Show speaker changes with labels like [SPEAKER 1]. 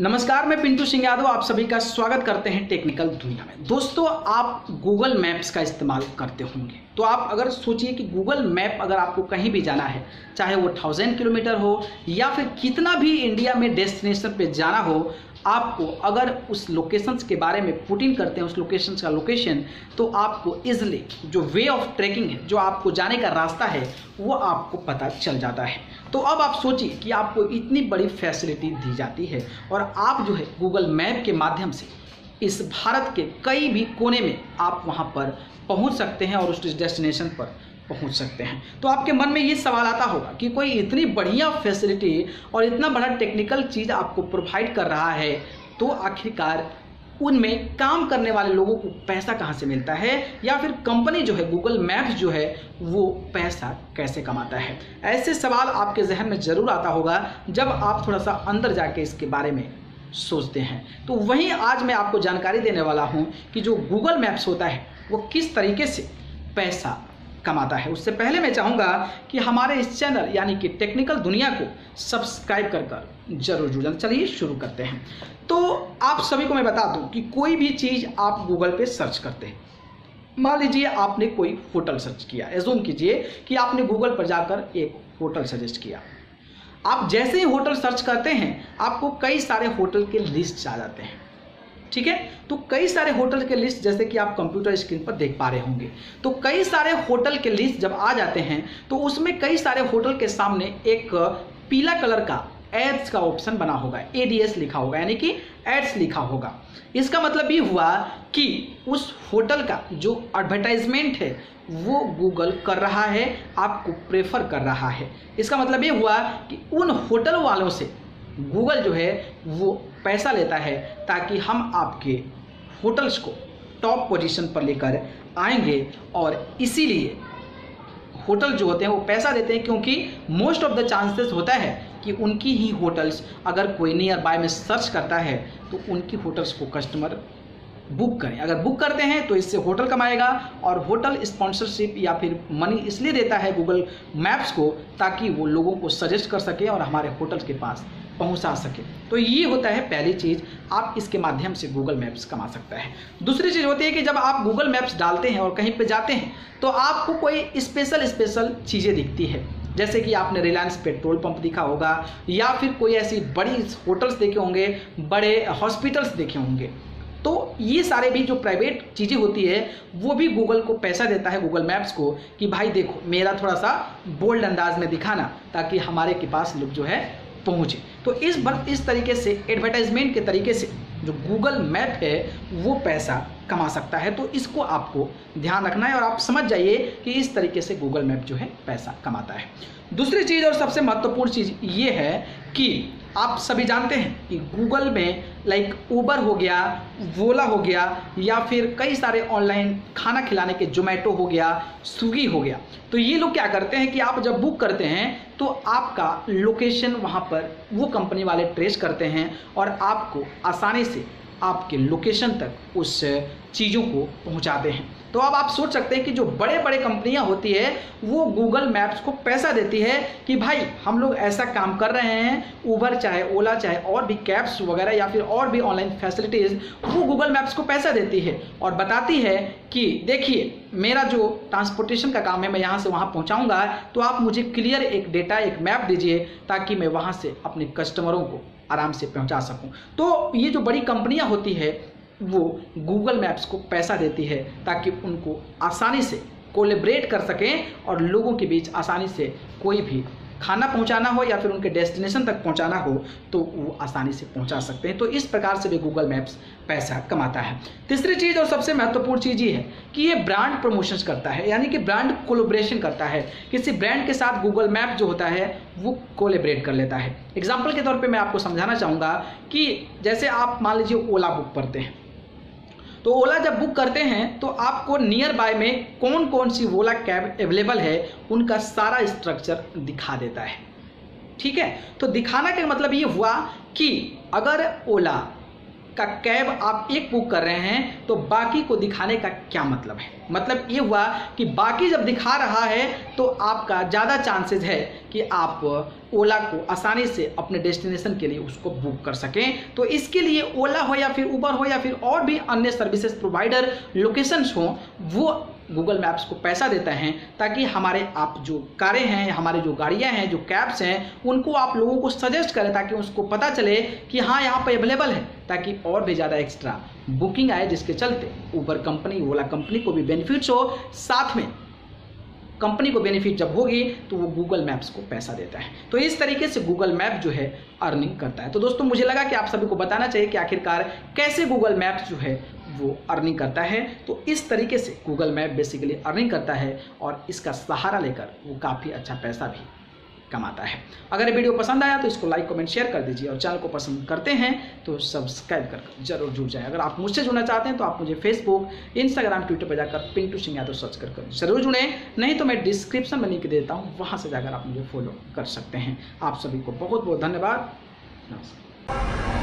[SPEAKER 1] नमस्कार, मैं पिंटू सिंह यादव, आप सभी का स्वागत करते हैं टेक्निकल दुनिया में। दोस्तों, आप गूगल मैप्स का इस्तेमाल करते होंगे। तो आप अगर सोचिए कि गूगल मैप अगर आपको कहीं भी जाना है, चाहे वो थाउज़ेंड किलोमीटर हो या फिर कितना भी इंडिया में डेस्टिनेशन पे जाना हो, आपको अगर उस लोकेशंस के बारे में पुट इन करते हैं, उस लोकेशन का लोकेशन तो आपको इजली जो वे ऑफ़ ट्रैकिंग है, जो आपको जाने का रास्ता है, वो आपको पता चल जाता है। तो अब आप सोचिए कि आपको इतनी बड़ी फैसिलिटी दी जाती है और आप जो है गूगल मैप के माध्यम से इस भारत के कई भी कोने में आप वहाँ पर पहुँच सकते हैं और उस डेस्टिनेशन पर पहुँच सकते हैं। तो आपके मन में ये सवाल आता होगा कि कोई इतनी बढ़िया फैसिलिटी और इतना बड़ा टेक्निकल चीज़ आपको प्रोवाइड कर रहा है तो आखिरकार उनमें काम करने वाले लोगों को पैसा कहाँ से मिलता है? या फिर कंपनी जो है गूगल मैप्स जो है, वो पैसा कैसे कमाता है? ऐसे सवाल आपके जहन में ज़रूर आता होगा जब आप थोड़ा सा अंदर जाके इसके बारे में सोचते हैं। तो वहीं आज मैं आपको जानकारी देने वाला हूँ कि जो गूगल मैप्स होता है, वो किस तरीके से पैसा कमाता है। उससे पहले मैं चाहूँगा कि हमारे इस चैनल यानी कि टेक्निकल दुनिया को सब्सक्राइब कर कर ज़रूर जुड़। चलिए शुरू करते हैं। तो आप सभी को मैं बता दूँ कि कोई भी चीज़ आप गूगल पे सर्च करते हैं। मान लीजिए आपने कोई होटल सर्च किया। एजूम कीजिए कि आपने गूगल पर जाकर एक होटल सजेस्ट किया। आप जैसे ही होटल सर्च करते हैं, आपको कई सारे होटल के लिस्ट आ जाते हैं। ठीक है? तो कई सारे होटल के लिस्ट जैसे कि आप कंप्यूटर स्क्रीन पर देख पा रहे होंगे। तो कई सारे होटल के लिस्ट जब आ जाते हैं तो उसमें कई सारे होटल के सामने एक पीला कलर का एड्स का ऑप्शन बना होगा एडीएस लिखा होगा, यानी कि एड्स लिखा होगा। इसका मतलब ये हुआ कि उस होटल का जो एडवर्टाइजमेंट है, वो गूगल कर रहा है, आपको प्रेफर कर रहा है। इसका मतलब ये हुआ कि उन होटल वालों से गूगल जो है, वो पैसा लेता है ताकि हम आपके होटल्स को टॉप पोजीशन पर लेकर आएँगे और इसीलिए होटल जो होते हैं, वो पैसा देते हैं क्योंकि मोस्ट ऑफ़ द चांसेस होता है कि उनकी ही होटल्स अगर कोई नियर बाय में सर्च करता है तो उनकी होटल्स को कस्टमर बुक करें। अगर बुक करते हैं तो इससे होटल कमाएगा और होटल स्पॉन्सरशिप या फिर मनी इसलिए देता है गूगल मैप्स को ताकि वो लोगों को सजेस्ट कर सके और हमारे होटल के पास पहुँचा सके। तो ये होता है पहली चीज़, आप इसके माध्यम से गूगल मैप्स कमा सकता है। दूसरी चीज़ होती है कि जब आप गूगल मैप्स डालते हैं और कहीं पे जाते हैं तो आपको कोई स्पेशल स्पेशल चीज़ें दिखती है। जैसे कि आपने रिलायंस पेट्रोल पंप देखा होगा, या फिर कोई ऐसी बड़ी होटल्स देखे होंगे, बड़े हॉस्पिटल्स देखे होंगे। तो ये सारे भी जो प्राइवेट चीज़ें होती है, वो भी गूगल को पैसा देता है गूगल मैप्स को, कि भाई देखो, मेरा थोड़ा सा बोल्ड अंदाज में दिखाना, ताकि हमारे के पास लोग जो है पहुँचे। तो इस बर इस तरीके से एडवर्टाइजमेंट के तरीके से जो गूगल मैप है, वो पैसा कमा सकता है तो इसको आपको ध्यान रखना है और आप समझ जाइए कि इस तरीके से गूगल मैप जो है पैसा कमाता है। दूसरी चीज़ और सबसे महत्वपूर्ण चीज़ ये है कि आप सभी जानते हैं कि गूगल में लाइक ऊबर हो गया वोला हो गया, या फिर कई सारे ऑनलाइन खाना खिलाने के जोमेटो हो गया स्विगी हो गया। तो ये लोग क्या करते हैं कि आप जब बुक करते हैं तो आपका लोकेशन वहाँ पर वो कंपनी वाले ट्रेस करते हैं और आपको आसानी से आपके लोकेशन तक उस चीज़ों को पहुँचाते हैं। तो अब आप सोच सकते हैं कि जो बड़े बड़े कंपनियाँ होती है, वो गूगल मैप्स को पैसा देती है कि भाई, हम लोग ऐसा काम कर रहे हैं ऊबर चाहे ओला चाहे, और भी कैब्स वगैरह या फिर और भी ऑनलाइन फैसिलिटीज़ वो गूगल मैप्स को पैसा देती है और बताती है कि, देखिए, मेरा जो ट्रांसपोर्टेशन का काम है, मैं यहाँ से वहाँ पहुँचाऊँगा तो आप मुझे क्लियर एक डेटा एक मैप दीजिए, ताकि मैं वहाँ से अपने कस्टमरों को आराम से पहुँचा सकूँ। तो ये जो बड़ी कंपनियाँ होती है वो गूगल मैप्स को पैसा देती है ताकि उनको आसानी से कोलेब्रेट कर सकें और लोगों के बीच आसानी से कोई भी खाना पहुंचाना हो या फिर उनके डेस्टिनेशन तक पहुंचाना हो तो वो आसानी से पहुँचा सकते हैं। तो इस प्रकार से भी गूगल मैप्स पैसा कमाता है। तीसरी चीज़ और सबसे महत्वपूर्ण चीज़ ये है कि ये ब्रांड प्रमोशंस करता है, यानी कि ब्रांड कोलोब्रेशन करता है। किसी ब्रांड के साथ गूगल मैप जो होता है, वो कोलेब्रेट कर लेता है। एग्ज़ाम्पल के तौर पर मैं आपको समझाना चाहूँगा कि जैसे आप मान लीजिए ओला बुक करते हैं तो ओला जब बुक करते हैं तो आपको नियर बाय में कौन कौन सी ओला कैब अवेलेबल है, उनका सारा स्ट्रक्चर दिखा देता है। ठीक है? तो दिखाना का मतलब ये हुआ कि अगर ओला का कैब आप एक बुक कर रहे हैं तो बाकी को दिखाने का क्या मतलब है? मतलब ये हुआ कि बाकी जब दिखा रहा है तो आपका ज़्यादा चांसेस है कि आप ओला को आसानी से अपने डेस्टिनेशन के लिए उसको बुक कर सकें। तो इसके लिए ओला हो या फिर उबर हो या फिर और भी अन्य सर्विसेज़ प्रोवाइडर लोकेशंस हो, वो गूगल मैप्स को पैसा देता है, ताकि हमारे आप जो कारें हैं, हमारे जो गाड़ियाँ हैं, जो कैब्स हैं, उनको आप लोगों को सजेस्ट करें, ताकि उसको पता चले कि हाँ यहाँ पर अवेलेबल है। ताकि और भी ज़्यादा एक्स्ट्रा बुकिंग आए जिसके चलते ऊबर कंपनी ओला कंपनी को भी बेनिफिट्स हो। साथ में कंपनी को बेनिफिट जब होगी तो वो गूगल मैप्स को पैसा देता है। तो इस तरीके से गूगल मैप जो है अर्निंग करता है। तो दोस्तों, मुझे लगा कि आप सभी को बताना चाहिए कि आखिरकार कैसे गूगल मैप्स जो है वो अर्निंग करता है। तो इस तरीके से गूगल मैप बेसिकली अर्निंग करता है और इसका सहारा लेकर वो काफ़ी अच्छा पैसा भी कमाता है। अगर ये वीडियो पसंद आया तो इसको लाइक कमेंट शेयर कर दीजिए और चैनल को पसंद करते हैं तो सब्सक्राइब कर ज़रूर जुड़ जाए। अगर आप मुझसे जुड़ना चाहते हैं तो आप मुझे फेसबुक इंस्टाग्राम ट्विटर पर जाकर पिंटू सिंह यादव सर्च कर ज़रूर जुड़ें। नहीं तो मैं डिस्क्रिप्शन में लिंक देता हूँ, वहाँ से जाकर आप मुझे फॉलो कर सकते हैं। आप सभी को बहुत बहुत धन्यवाद। नमस्कार।